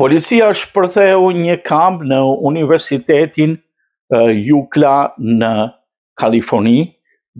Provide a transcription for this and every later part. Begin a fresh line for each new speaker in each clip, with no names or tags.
Policia shpërtheu një kamp në Universitetin Jukla në Kaliforni,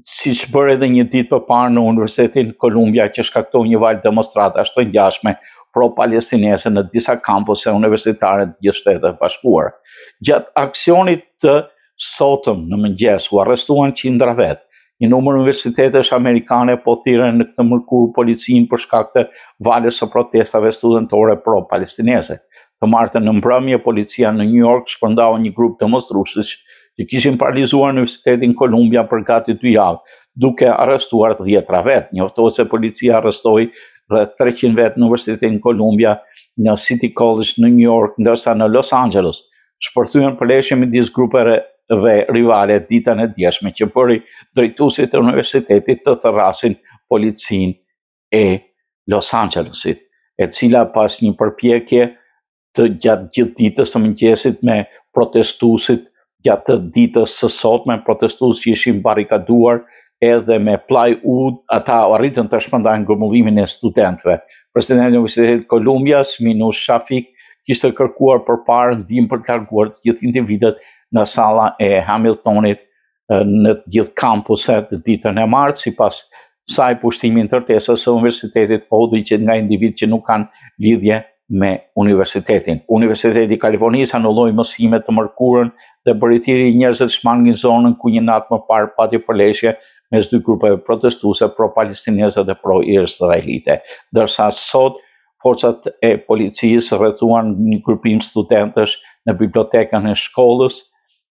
siç bëri edhe një ditë më parë në Universitetin Kolumbia që shkaktoi një valë demonstratash të ngjashme pro-palestineze në disa kampuse universitare në gjithë Shtetet e Bashkuara. Gjatë aksionit të sotëm në mëngjes u arrestuan qindra vetë. Një numër universitetesh amerikane po thirrin në këtë mërkurë policinë për shkak të valës së protestave studentore pro-palestineze. Të martën në mbrëmje, policia në New York shpërndau një grup demonstruesish që kishin paralizuar Universitetin Columbia për gati dy javë, duke arrestuar dhjetra vetë. Njoftohet se policia arrestoi rreth 300 vetë në Universitetin Columbia në City College në New York, ndërsa në Los Angeles shpërthyen përleshje midis grupeve rivale ditën e djeshme që bëri drejtuesit e universitetit të thërrasin policinë e Los Angelesit, e cila pas një përpjekje të gjatë gjithë ditës së mëngjesit me protestuesit gjatë ditës së sotme, protestues që ishin barrikaduar edhe me plywood, ata arritën të shpërndajnë grumbullimin e studentëve. Presidenti i Universitetit Kolumbias, Minush Shafik, kishte kërkuar përpara ndihmë për të larguar të gjithë individët nga salla e Hamiltonit në të gjithë kampuset ditën e martë, sipas saj pushtimi i ndërtesës së universitetit po udhëhiqej nga individë që nuk kanë lidhje me universitetin. Universiteti i Kalifornisë anuloi mësimet të mërkurën dhe bëri thirrje njerëzve të shmangin zonën ku një natë më parë pati përleshje mes dy grupeve protestuese pro-palestineze dhe pro-izraelite. Ndërsa sot forcat e policisë rrethuan një grupim studentësh në bibliotekën e shkollës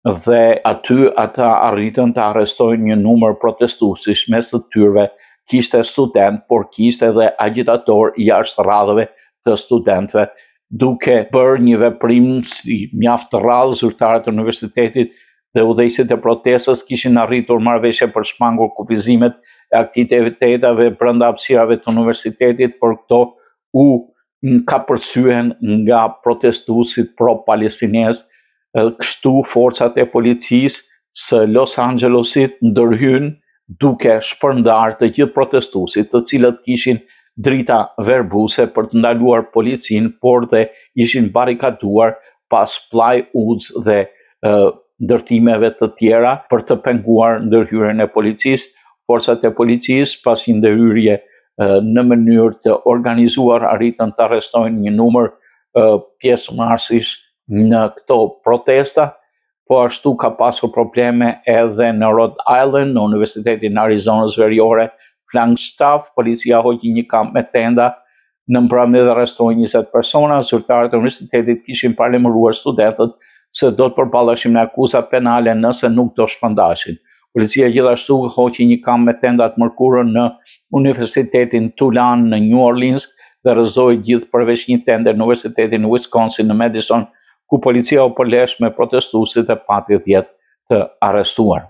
dhe aty ata arritën të arrestojnë një numër protestuesish mes tyre kishte studentë, por kishte edhe agjitatorë jashtë radhëve të studentëve, duke bërë një veprim si mjaft të rrallë zyrtarët e universitetit dhe udhëheqësit e protestës kishin arritur marrëveshje për të shmangur kufizimet e aktiviteteve brenda hapësirave të universitetit, por këto u kapërcyen nga protestuesit pro-palestinezë, kështu forcat e policisë së Los Angeles-it ndërhynë duke shpërndarë të gjithë protestuesit, të cilët kishin drita verbuese për të ndaluar policinë, por dhe ishin barrikaduar pas plywoods dhe ndërtimeve të tjera për të penguar ndërhyrjen e policisë. Forcat e policisë, pas një ndërhyrje në mënyrë të organizuar arritën të arrestojnë një numër pjesëmarrësish në këto protesta, po ashtu ka pasur probleme edhe në Rhode Island, në Universitetin e Arizonës Veriore, Flagstaff, policia hoqi një kamp me tenda, në mbrëmje dhe arrestoi 20 persona, zyrtarët e universitetit kishin paralajmëruar studentët se do të përballeshin me akuza penale nëse nuk do shpërndaheshin. Policia gjithashtu hoqi një kamp me tenda të mërkurën në Universitetin Tulane në New Orleans dhe rrëzoi gjithë përveç një tende në Universitetin Wisconsin në Madison, ku policia u përlesh me protestuesit e pati 10 të arrestuar.